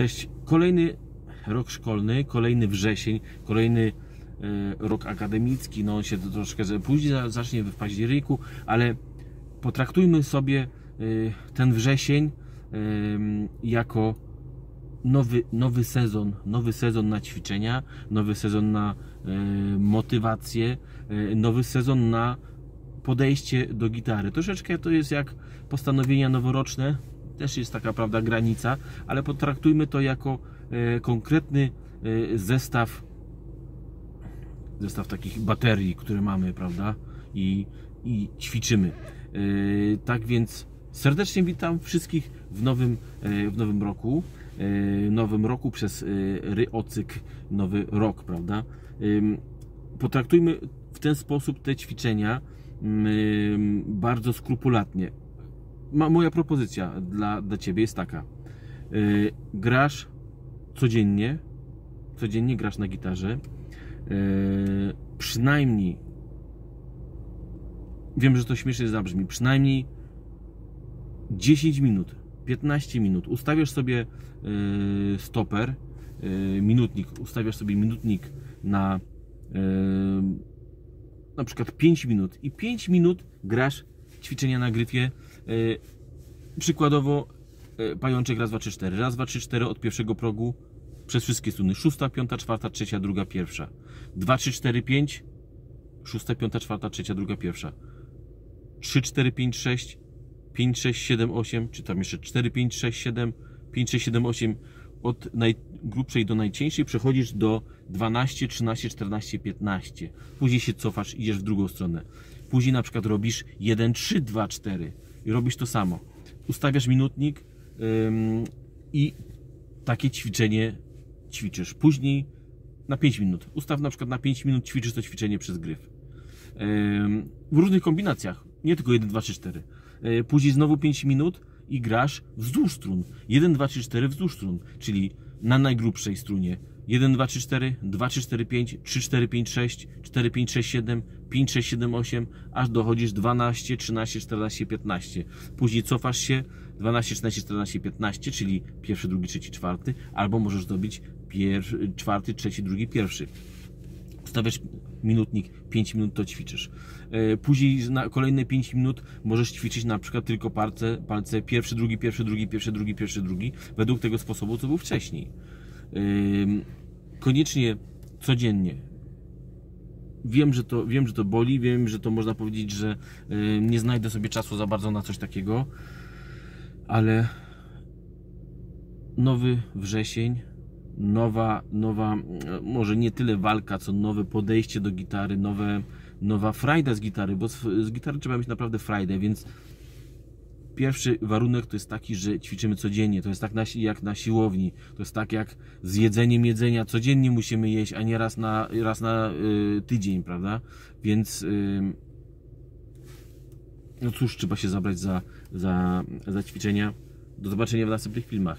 Cześć. Kolejny rok szkolny, kolejny wrzesień, kolejny e, rok akademicki. No on się troszkę później za- zacznie w październiku, ale potraktujmy sobie e, ten wrzesień em, jako nowy, nowy sezon, nowy sezon na ćwiczenia, nowy sezon na e, motywację, e, nowy sezon na podejście do gitary. Troszeczkę to jest jak postanowienia noworoczne, też jest taka prawda granica, ale potraktujmy to jako e, konkretny e, zestaw zestaw takich baterii, które mamy, prawda? I, i ćwiczymy. E, tak więc serdecznie witam wszystkich w nowym, w nowym roku. Nowym roku przez ryocyk nowy rok, prawda? Potraktujmy w ten sposób te ćwiczenia ym, bardzo skrupulatnie. Ma, moja propozycja dla, dla Ciebie jest taka. Yy, grasz codziennie, codziennie grasz na gitarze, yy, przynajmniej, wiem, że to śmiesznie zabrzmi, przynajmniej 10 minut, 15 minut. Ustawiasz sobie yy, stoper, yy, minutnik, ustawiasz sobie minutnik na yy, na przykład 5 minut i 5 minut grasz ćwiczenia na gryfie. Yy, przykładowo yy, pajączek raz, dwa, trzy, cztery. Raz, dwa, trzy, cztery od pierwszego progu przez wszystkie struny. Szósta, piąta, czwarta, trzecia, druga, pierwsza. Dwa, trzy, cztery, pięć. Szósta, piąta, czwarta, trzecia, druga, pierwsza. 3, 4, 5, 6, 5, 6, 7, 8, czy tam jeszcze 4, 5, 6, 7, 5, 6, 7, 8. Od najgrubszej do najcieńszej przechodzisz do 12, 13, 14, 15. Później się cofasz, idziesz w drugą stronę. Później na przykład robisz 1, 3, 2, 4 i robisz to samo. Ustawiasz minutnik i takie ćwiczenie ćwiczysz. Później na 5 minut. Ustaw na przykład na 5 minut ćwiczysz to ćwiczenie przez gryf. W różnych kombinacjach, nie tylko 1, 2, 3, 4. Yy, Później znowu 5 minut i grasz wzdłuż strun. 1, 2, 3, 4 wzdłuż strun, czyli na najgrubszej strunie. 1, 2, 3, 4, 2, 3, 4, 5, 3, 4, 5, 6, 4, 5, 6, 7, 5, 6, 7, 8, aż dochodzisz 12, 13, 14, 15. Później cofasz się 12, 13, 14, 15, czyli pierwszy, drugi, trzeci, czwarty, albo możesz zrobić pier- czwarty, trzeci, drugi, pierwszy stawiasz minutnik, 5 minut to ćwiczysz. E, Później na kolejne 5 minut możesz ćwiczyć na przykład tylko palce, palce pierwszy, drugi, pierwszy, drugi, pierwszy, drugi, pierwszy, drugi, według tego sposobu, co był wcześniej. Koniecznie codziennie. Wiem, że to, wiem, że to boli, wiem, że to można powiedzieć, że nie znajdę sobie czasu za bardzo na coś takiego, ale nowy wrzesień, nowa, nowa, mm, może nie tyle walka, co nowe podejście do gitary, nowe, nowa frajda z gitary, bo z, z gitary trzeba mieć naprawdę frajdę, więc pierwszy warunek to jest taki, że ćwiczymy codziennie. To jest tak jak na siłowni. To jest tak jak z jedzeniem jedzenia. Codziennie musimy jeść, a nie raz na, raz na y, tydzień, prawda? Więc y, no cóż, trzeba się zabrać za, za, za ćwiczenia. Do zobaczenia w następnych filmach.